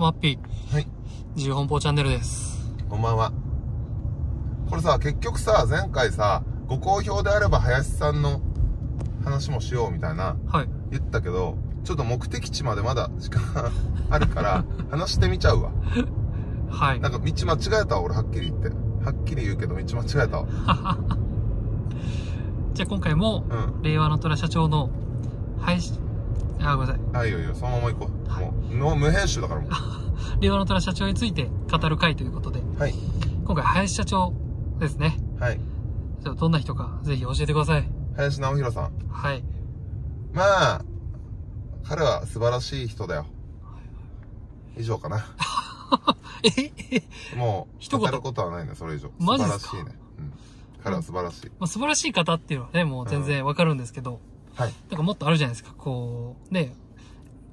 とまっぴー、はい。自由奔放チャンネルです。こんばんは。これさ、結局さ、前回さ、ご好評であれば林さんの話もしようみたいなはい。言ったけど、ちょっと目的地までまだ時間 あるから、話してみちゃうわ。はい。なんか道間違えたわ、俺はっきり言って。はっきり言うけど道間違えたわ。じゃあ今回も、うん。令和の虎社長の配信、あ、ごめんなさい。はい、いいよいいよ、そのまま行こう。はいもう、の無編集だからもう。令和の虎社長について語る回ということで、はい。今回林社長ですね。はい。じゃあどんな人かぜひ教えてください。林直弘さん。はい。まあ、彼は素晴らしい人だよ。以上かな。ええもう、一言語ることはないね、それ以上。素晴らしいね。うん。彼は素晴らしい。まあ、素晴らしい方っていうのはね、もう全然わかるんですけど、はい。なんかもっとあるじゃないですか、こう、ね、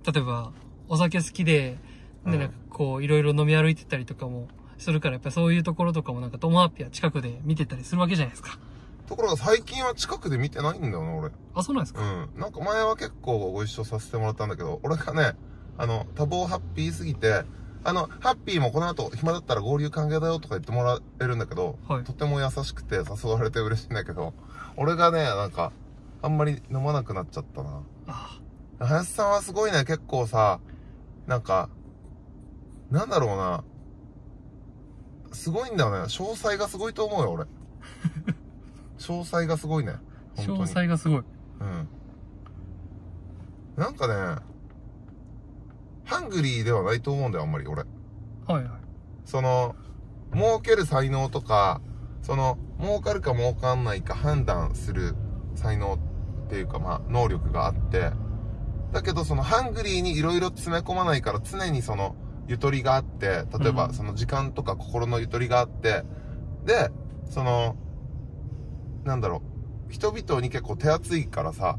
例えば、お酒好きで、ね、うんなんかこう、いろいろ飲み歩いてたりとかもするから、やっぱそういうところとかもなんか、トモハッピーは近くで見てたりするわけじゃないですか。ところが最近は近くで見てないんだよな、俺。あ、そうなんですか、うん。なんか前は結構ご一緒させてもらったんだけど、俺がね、あの、多忙ハッピーすぎて、あの、ハッピーもこの後暇だったら合流歓迎だよとか言ってもらえるんだけど、はいとても優しくて誘われて嬉しいんだけど、俺がね、なんか、あんまり飲まなくなっちゃったな。あ林さんはすごいね、結構さ、なんか、なんだろうな。すごいんだよね。詳細がすごいと思うよ、俺。詳細がすごいね。詳細がすごい。うん。なんかね、ハングリーではないと思うんだよ、あんまり俺。はいはい。その、儲ける才能とか、その、儲かるか儲かんないか判断する才能っていうか、まあ、能力があって、だけどそのハングリーに色々詰め込まないから常にその、ゆとりがあって、例えばうんその時間とか心のゆとりがあって、で、その、なんだろう、人々に結構手厚いからさ、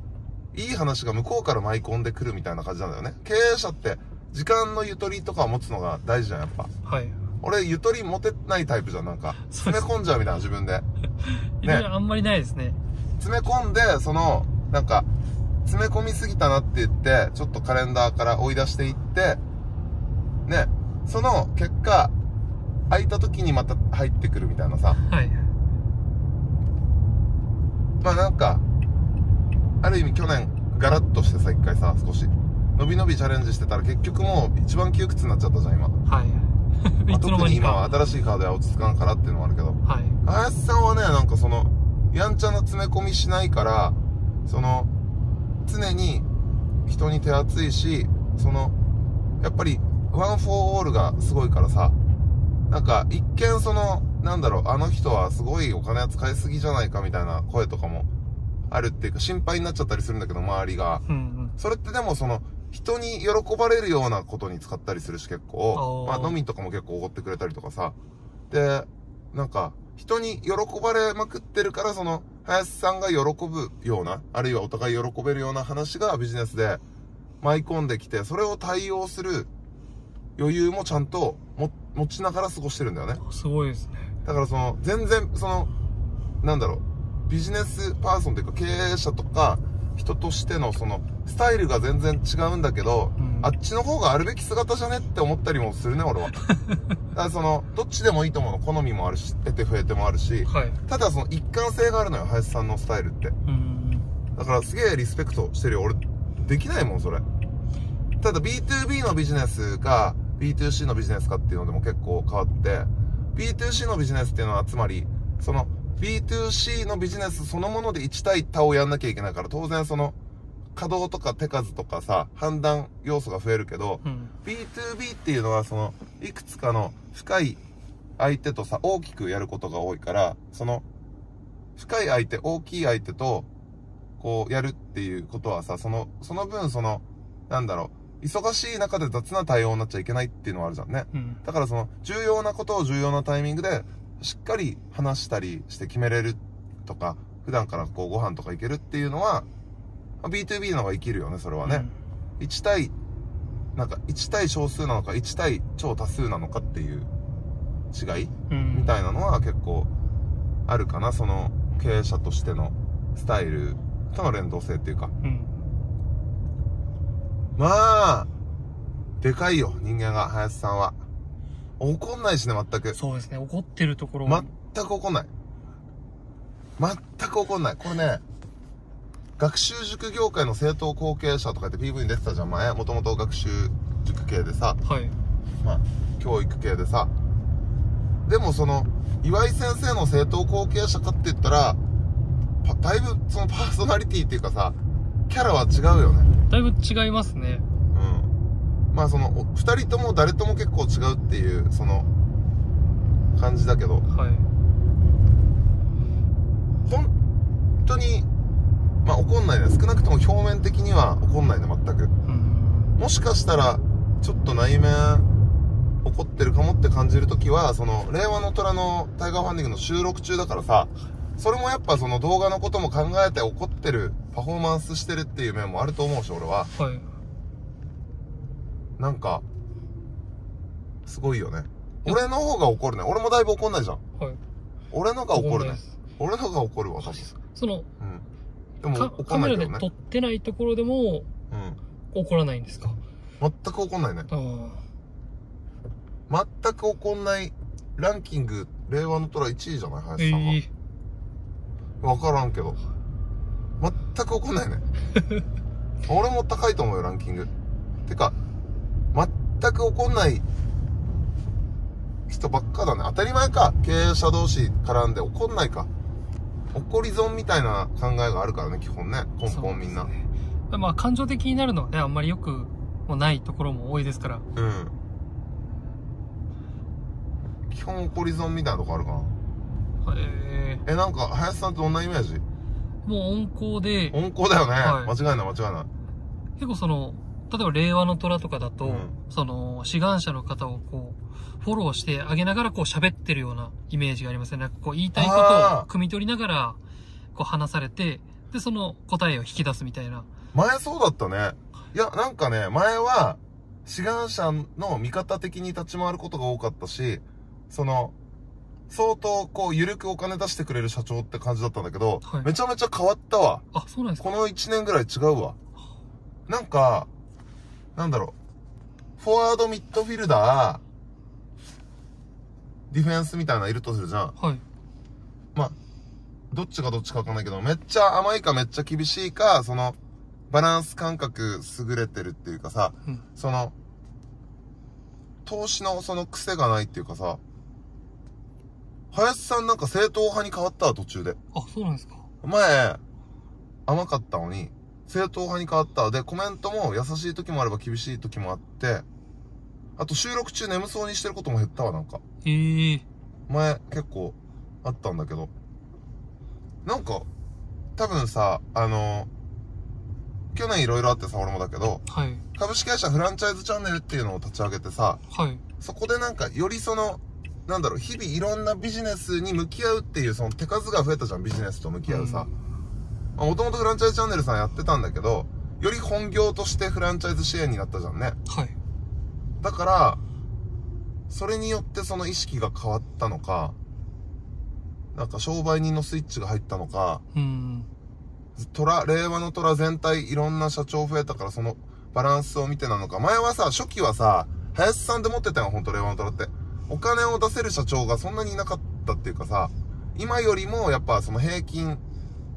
いい話が向こうから舞い込んでくるみたいな感じなんだよね。経営者って、時間のゆとりとかを持つのが大事じゃん、やっぱ。はい。俺、ゆとり持てないタイプじゃん、なんか。詰め込んじゃうみたいな、自分で。いろいろあんまりないですね。詰め込んで、その、なんか、詰め込みすぎたなって言って、ちょっとカレンダーから追い出していって、ね、その結果、空いた時にまた入ってくるみたいなさ。はい。まあなんか、ある意味去年、ガラッとしてさ、一回さ、少し。伸び伸びチャレンジしてたら結局もう一番窮屈になっちゃったじゃん、今。はい。まいあ特に今はか。新しいカードは落ち着かんからっていうのもあるけど。はい。林さんはね、なんかその、やんちゃな詰め込みしないから、その、常に人に手厚いし、その、やっぱり、 one for all がすごいからさ、なんか、一見その、なんだろう、あの人はすごいお金使いすぎじゃないかみたいな声とかもあるっていうか、心配になっちゃったりするんだけど、周りが。うんうん。それってでもその、人に喜ばれるようなことに使ったりするし結構、まあ飲みとかも結構おごってくれたりとかさ。で、なんか、人に喜ばれまくってるから、その、林さんが喜ぶような、あるいはお互い喜べるような話がビジネスで舞い込んできて、それを対応する余裕もちゃんとも持ちながら過ごしてるんだよね。すごいですね。だからその、全然、その、なんだろう、ビジネスパーソンというか経営者とか、人としてのその、スタイルが全然違うんだけど、うんあっちの方があるべき姿じゃねって思ったりもするね、俺は。だからその、どっちでもいいと思うの。好みもあるし、得て増えてもあるし、はい。ただその一貫性があるのよ、林さんのスタイルって。うん。だからすげえリスペクトしてるよ。俺、できないもん、それ。ただ B2B のビジネスか、B2C のビジネスかっていうのでも結構変わって、B2C のビジネスっていうのはつまり、その B2C のビジネスそのもので1対他をやんなきゃいけないから、当然その、稼働とか手数とかさ、判断要素が増えるけど、うん。B2B っていうのはその、いくつかの深い相手とさ、大きくやることが多いから、その、深い相手、大きい相手と、こう、やるっていうことはさ、その、その分その、なんだろう、忙しい中で雑な対応になっちゃいけないっていうのはあるじゃんね。うん。だからその、重要なことを重要なタイミングで、しっかり話したりして決めれるとか、普段からこうご飯とか行けるっていうのは、まあ B2B の方が生きるよね、それはね。1対、なんか1対少数なのか1対超多数なのかっていう違いうん。みたいなのは結構あるかな、その経営者としてのスタイルとの連動性っていうか。うん。まあ、でかいよ、人間が、林さんは。怒んないしね、全く。そうですね。怒ってるところも。全く怒んない。全く怒んない。これね、学習塾業界の正当後継者とか言って PV に出てたじゃん、前。もともと学習塾系でさ、はい。まあ、教育系でさ。でもその、岩井先生の正当後継者かって言ったら、パだいぶそのパーソナリティっていうかさ、キャラは違うよね。だいぶ違いますね。うん。まあその、お二人とも誰とも結構違うっていう、その、感じだけど、はい。本当に、まあ怒んないね。少なくとも表面的には怒んないね、全く。うん。もしかしたら、ちょっと内面、怒ってるかもって感じるときは、その、令和の虎のタイガーファンディングの収録中だからさ、それもやっぱその動画のことも考えて怒ってる、パフォーマンスしてるっていう面もあると思うし、俺は。はい。なんか、すごいよね。俺の方が怒るね。俺もだいぶ怒んないじゃん。はい。俺のが怒るね俺のが怒るわ、多分。その、うん。でもか怒カんないけどねメラで撮。ってないところでもうん。怒らないんですか？全く怒んないね。ああ。全く怒んないランキング、令和の虎1位じゃない？え林さんは。えわからんけど。全く怒んないね。俺も高いと思うよ、ランキング。てか、全く怒んない人ばっかだね。当たり前か。経営者同士絡んで怒んないか。怒り損みたいな考えがあるからね、基本ね。根本みんな。ねまあ、感情的になるのはね、あんまりよくもないところも多いですから。うん。基本怒り損みたいなとこあるかな。ええ、なんか、林さんってどんなイメージ？えもう温厚で、温厚だよね。はい間違いない間違いない。結構その、例えば令和の虎とかだと、うんその、志願者の方をこう、フォローしてあげながらこう喋ってるようなイメージがありますね。なんかこう言いたいことを汲み取りながら、こう話されて、で、その答えを引き出すみたいな。前そうだったね。いや、なんかね、前は、志願者の味方的に立ち回ることが多かったし、その、相当こう、ゆるくお金出してくれる社長って感じだったんだけど、はいめちゃめちゃ変わったわ。あ、そうなんですか？この1年ぐらい違うわ。なんか、なんだろう。フォワードミッドフィルダー、ディフェンスみたいなのいるとするじゃん。はい。まあ、どっちがどっちかわかんないけど、めっちゃ甘いかめっちゃ厳しいか、その、バランス感覚優れてるっていうかさ、うん。その、投資のその癖がないっていうかさ、林さんなんか正統派に変わったわ、途中で。あ、そうなんですか前、甘かったのに、正統派に変わった。で、コメントも優しい時もあれば厳しい時もあって、あと収録中眠そうにしてることも減ったわ、なんか。ええ前結構あったんだけど。なんか、多分さ、あの、去年いろいろあってさ、俺もだけど、はい。株式会社フランチャイズチャンネルっていうのを立ち上げてさ、はい。そこでなんか、よりその、なんだろう、日々いろんなビジネスに向き合うっていう、その手数が増えたじゃん、ビジネスと向き合うさ。もともとフランチャイズチャンネルさんやってたんだけど、より本業としてフランチャイズ支援になったじゃんね。はい。だから、それによってその意識が変わったのか、なんか商売人のスイッチが入ったのか、うん。虎、令和の虎全体いろんな社長増えたからそのバランスを見てなのか。前はさ、初期はさ、林さんで持ってたよ、ほんと令和の虎って。お金を出せる社長がそんなにいなかったっていうかさ、今よりもやっぱその平均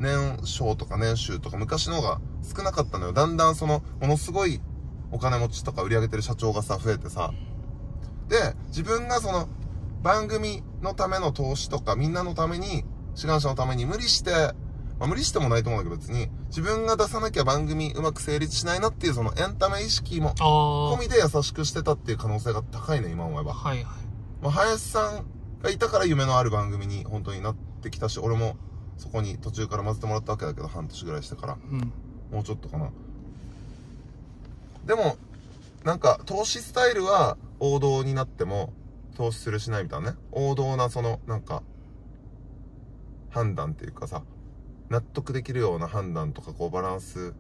年商とか年収とか昔の方が少なかったのよ。だんだんその、ものすごいお金持ちとか売り上げてる社長がさ、増えてさ。で、自分がその、番組のための投資とか、みんなのために、志願者のために無理して、まあ無理してもないと思うんだけど別に、自分が出さなきゃ番組うまく成立しないなっていうそのエンタメ意識も。込みで優しくしてたっていう可能性が高いね、今思えば。はいはい。まあ、林さんがいたから夢のある番組に本当になってきたし、俺もそこに途中から混ぜてもらったわけだけど、半年ぐらいしてから。うん。もうちょっとかな。でも、なんか、投資スタイルは王道になっても、投資するしないみたいなね。王道な、その、なんか、判断っていうかさ、納得できるような判断とか、こう、バランス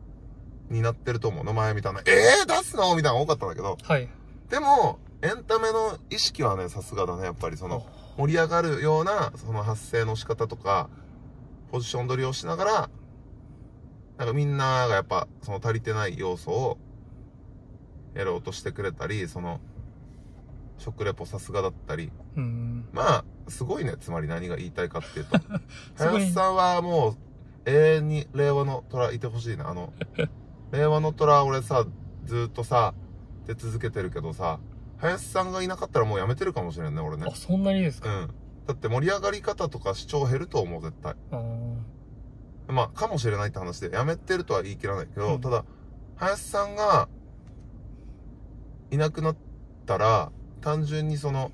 になってると思うの。前みたいな、えー、出すの？みたいなの多かったんだけど。はい。でも、エンタメの意識はね、さすがだね。やっぱりその、盛り上がるような、その発声の仕方とか、ポジション取りをしながら、なんかみんながやっぱ、その足りてない要素を、やろうとしてくれたり、その、食レポさすがだったり。うん。まあ、すごいね、つまり何が言いたいかっていうと。林さんはもう、永遠に令和の虎いてほしいな。あの、令和の虎俺さ、ずーっとさ、出続けてるけどさ、林さんがいなかったらもうやめてるかもしれんね、俺ねあ、。そんなにですか？うん。だって盛り上がり方とか視聴減ると思う、絶対。まあ、かもしれないって話で、やめてるとは言い切らないけど、うんただ、林さんが、いなくなったら、単純にその、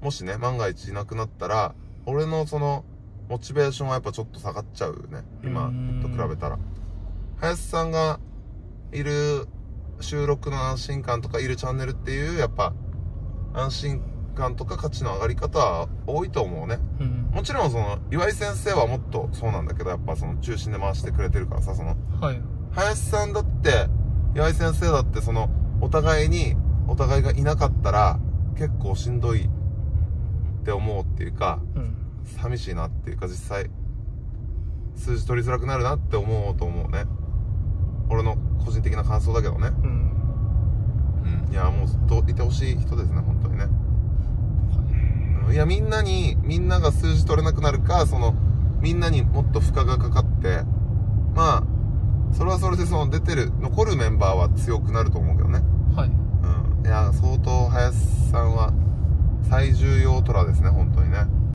もしね、万が一いなくなったら、俺のその、モチベーションはやっぱちょっと下がっちゃうね。今と比べたら。林さんがいる収録の安心感とかいるチャンネルっていう、やっぱ、安心感とか価値の上がり方は多いと思うね。うん。もちろんその、岩井先生はもっとそうなんだけど、やっぱその中心で回してくれてるからさ、その、はい。林さんだって、岩井先生だってその、お互いに、お互いがいなかったら、結構しんどいって思うっていうか、うん。寂しいなっていうか、実際、数字取りづらくなるなって思うと思うね。俺の個人的な感想だけどね。うん。うん。いや、もうずっといてほしい人ですね、本当にね。うんいや、みんなに、みんなが数字取れなくなるか、その、みんなにもっと負荷がかかって、まあ、それはそれでその出てる、残るメンバーは強くなると思うけどね。はい。うん。いや、相当林さんは最重要トラですね、本当にね。